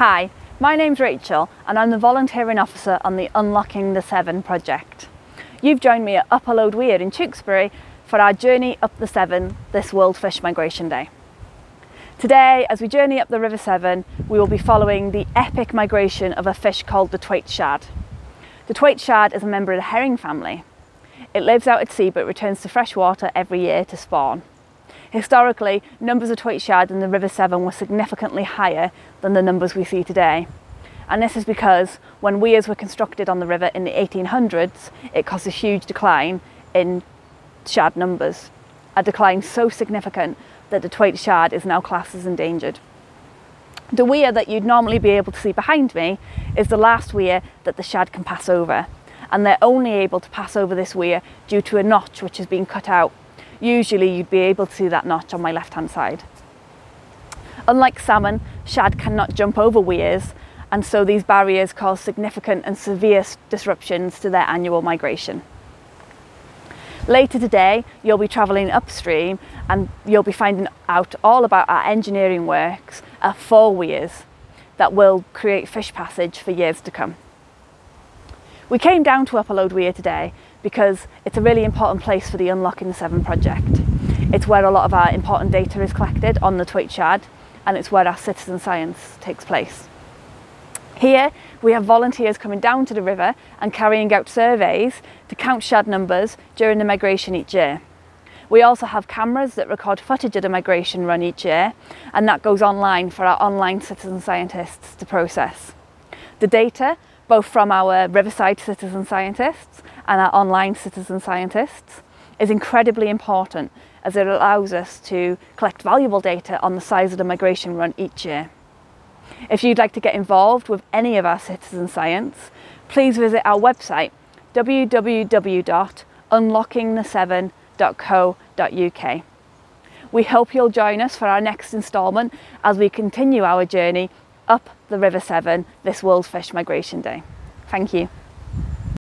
Hi, my name's Rachel and I'm the volunteering officer on the Unlocking the Severn project. You've joined me at Upper Lode Weir in Tewkesbury for our journey up the Severn this World Fish Migration Day. Today, as we journey up the River Severn, we will be following the epic migration of a fish called the twaite shad. The twaite shad is a member of the herring family. It lives out at sea but returns to fresh water every year to spawn. Historically, numbers of twaite shad in the River Severn were significantly higher than the numbers we see today. And this is because when weirs were constructed on the river in the 1800s, it caused a huge decline in shad numbers. A decline so significant that the twaite shad is now classed as endangered. The weir that you'd normally be able to see behind me is the last weir that the shad can pass over. And they're only able to pass over this weir due to a notch which has been cut out usually you'd be able to see that notch on my left hand side. Unlike salmon, shad cannot jump over weirs and so these barriers cause significant and severe disruptions to their annual migration. Later today, you'll be travelling upstream and you'll be finding out all about our engineering works at four weirs that will create fish passage for years to come. We came down to Upper Upperload Weir today because it's a really important place for the Unlocking the Severn project. It's where a lot of our important data is collected on the twaite Shad and it's where our citizen science takes place. Here we have volunteers coming down to the river and carrying out surveys to count shad numbers during the migration each year. We also have cameras that record footage of the migration run each year and that goes online for our online citizen scientists to process. The data, both from our Riverside citizen scientists and our online citizen scientists is incredibly important as it allows us to collect valuable data on the size of the migration run each year. If you'd like to get involved with any of our citizen science, please visit our website www.unlockingthesevern.co.uk. We hope you'll join us for our next instalment as we continue our journey up the River Severn this World Fish Migration Day. Thank you.